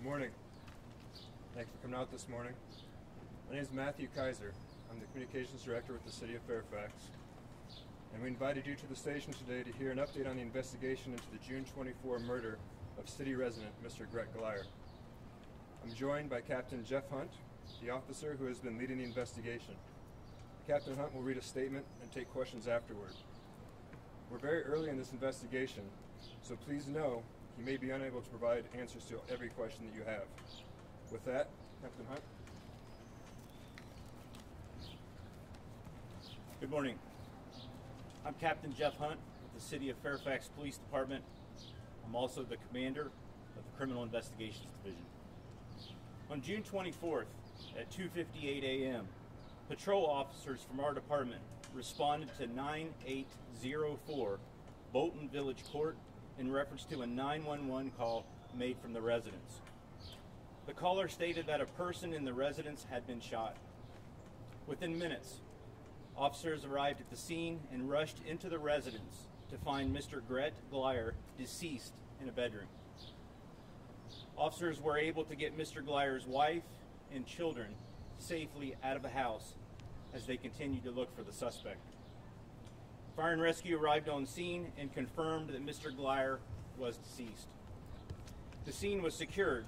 Good morning. Thanks for coming out this morning. My name is Matthew Kaiser. I'm the Communications Director with the City of Fairfax. And we invited you to the station today to hear an update on the investigation into the June 24 murder of city resident Mr. Gret Glyer. I'm joined by Captain Jeff Hunt, the officer who has been leading the investigation. Captain Hunt will read a statement and take questions afterward. We're very early in this investigation, so please know he may be unable to provide answers to every question that you have. With that, Captain Hunt. Good morning. I'm Captain Jeff Hunt with the City of Fairfax Police Department. I'm also the commander of the Criminal Investigations Division. On June 24th at 2:58 a.m., patrol officers from our department responded to 9804 Bolton Village Court in reference to a 911 call made from the residence. The caller stated that a person in the residence had been shot. Within minutes, officers arrived at the scene and rushed into the residence to find Mr. Gret Glyer deceased in a bedroom. Officers were able to get Mr. Glyer's wife and children safely out of the house as they continued to look for the suspect. Fire and rescue arrived on scene and confirmed that Mr. Glyer was deceased. The scene was secured,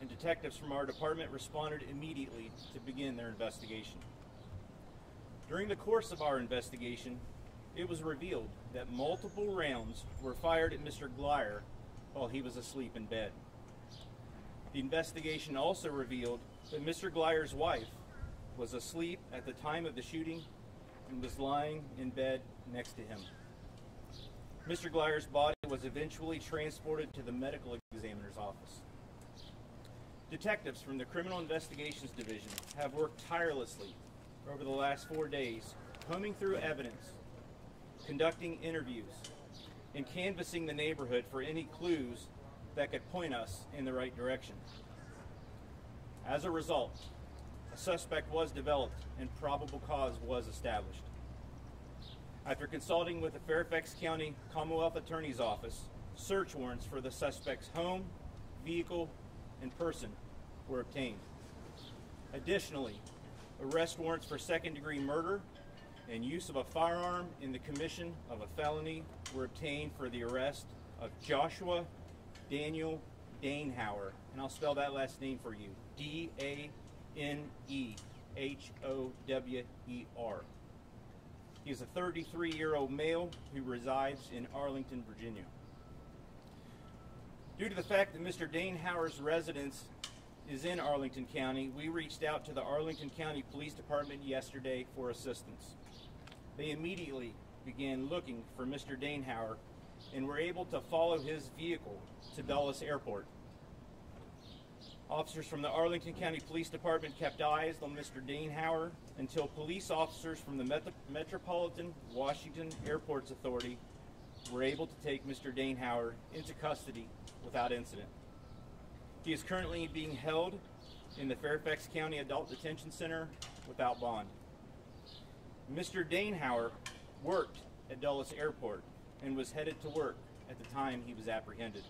and detectives from our department responded immediately to begin their investigation. During the course of our investigation, it was revealed that multiple rounds were fired at Mr. Glyer while he was asleep in bed. The investigation also revealed that Mr. Glyer's wife was asleep at the time of the shooting and was lying in bed next to him. Mr. Glyer's body was eventually transported to the medical examiner's office. Detectives from the Criminal Investigations Division have worked tirelessly over the last four days, combing through evidence, conducting interviews, and canvassing the neighborhood for any clues that could point us in the right direction. As a result, suspect was developed and probable cause was established. After consulting with the Fairfax County Commonwealth Attorney's Office, search warrants for the suspect's home, vehicle, and person were obtained. Additionally, arrest warrants for second degree murder and use of a firearm in the commission of a felony were obtained for the arrest of Joshua Daniel Danehower. And I'll spell that last name for you D A N E H O W E R. He is a 33 year old male who resides in Arlington, Virginia. Due to the fact that Mr. Danehower's residence is in Arlington County, we reached out to the Arlington County Police Department yesterday for assistance. They immediately began looking for Mr. Danehower and were able to follow his vehicle to Dulles Airport. Officers from the Arlington County Police Department kept eyes on Mr. Danehower until police officers from the Met- Metropolitan Washington Airports Authority were able to take Mr. Danehower into custody without incident. He is currently being held in the Fairfax County Adult Detention Center without bond. Mr. Danehower worked at Dulles Airport and was headed to work at the time he was apprehended.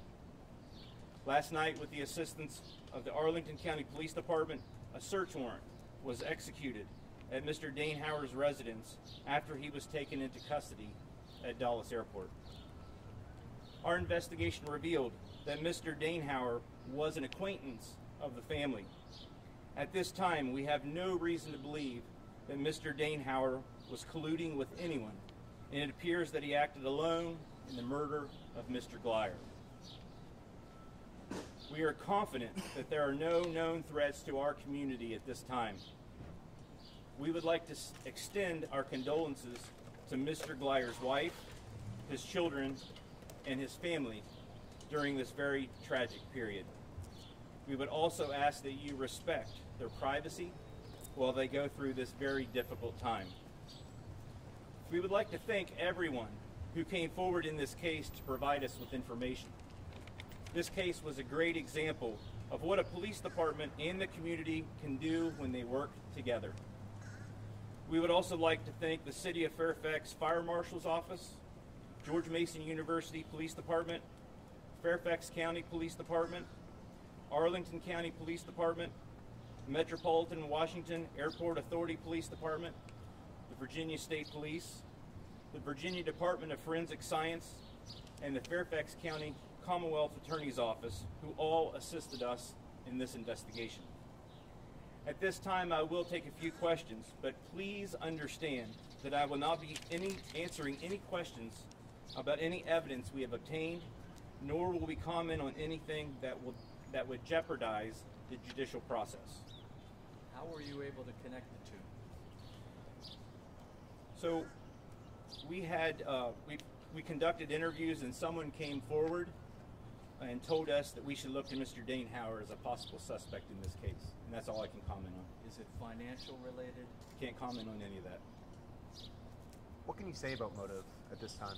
Last night, with the assistance of the Arlington County Police Department, a search warrant was executed at Mr. Danehower's residence after he was taken into custody at Dulles Airport. Our investigation revealed that Mr. Danehower was an acquaintance of the family. At this time, we have no reason to believe that Mr. Danehower was colluding with anyone, and it appears that he acted alone in the murder of Mr. Glyer. We are confident that there are no known threats to our community at this time. We would like to extend our condolences to Mr. Glyer's wife, his children, and his family during this very tragic period. We would also ask that you respect their privacy while they go through this very difficult time. We would like to thank everyone who came forward in this case to provide us with information. This case was a great example of what a police department and the community can do when they work together. We would also like to thank the City of Fairfax Fire Marshal's Office, George Mason University Police Department, Fairfax County Police Department, Arlington County Police Department, Metropolitan Washington Airport Authority Police Department, the Virginia State Police, the Virginia Department of Forensic Science, and the Fairfax County Commonwealth Attorney's Office, who all assisted us in this investigation. At this time, I will take a few questions, but please understand that I will not be any, answering any questions about any evidence we have obtained, nor will we comment on anything that, will, that would jeopardize the judicial process. How were you able to connect the two? So we had uh, we we conducted interviews, and someone came forward and told us that we should look to Mr. Danehower as a possible suspect in this case, and that's all I can comment on. Is it financial related? Can't comment on any of that. What can you say about motive at this time?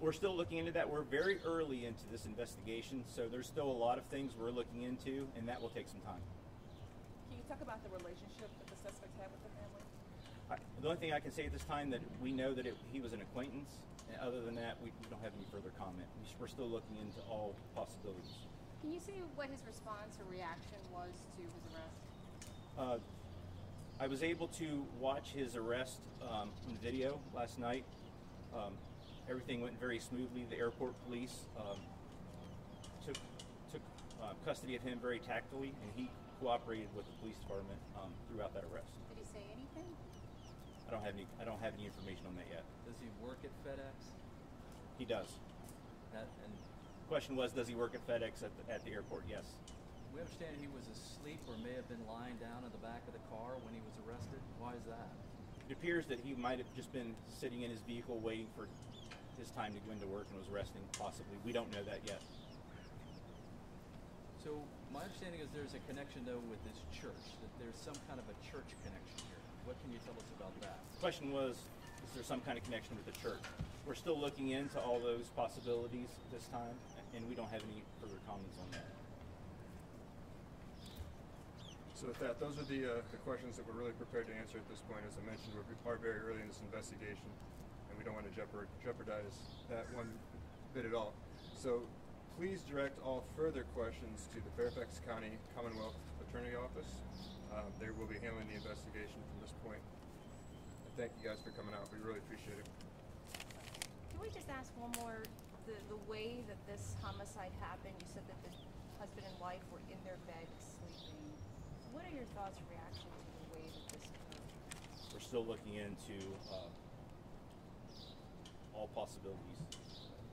We're still looking into that. We're very early into this investigation, so there's still a lot of things we're looking into, and that will take some time. Can you talk about the relationship that the suspect had with the family? I, the only thing I can say at this time that we know that it, he was an acquaintance, and other than that, we, we don't have any further comment. We We're still looking into all possibilities. Can you say what his response or reaction was to his arrest? Uh, I was able to watch his arrest um, on video last night. Um, everything went very smoothly. The airport police um, took took uh, custody of him very tactfully, and he cooperated with the police department um, throughout that arrest. Did he say anything? I don't have any I don't have any information on that yet. Does he work at FedEx? He does. That, and Question was, does he work at FedEx at the, at the airport? Yes. we understand he was asleep or may have been lying down in the back of the car when he was arrested. Why is that? It appears that he might have just been sitting in his vehicle waiting for his time to go into work and was resting, possibly. We don't know that yet. So my understanding is there's a connection though with this church, that there's some kind of a church connection here. What can you tell us about that? The question was, is there some kind of connection with the church? We're still looking into all those possibilities this time, and we don't have any further comments on that. So with that, those are the, uh, the questions that we're really prepared to answer at this point. As I mentioned, we're, very early in this investigation, and we don't want to jeopardize that one bit at all. So please direct all further questions to the Fairfax County Commonwealth Attorney Office. Um, they will be handling the investigation from this point. And thank you guys for coming out. We really appreciate it. Can we just ask one more? The, the way that this homicide happened, you said that the husband and wife were in their bed sleeping. What are your thoughts or reaction to the way that this occurred? We're still looking into uh, all possibilities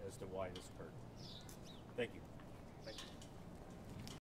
as to why this occurred. Thank you.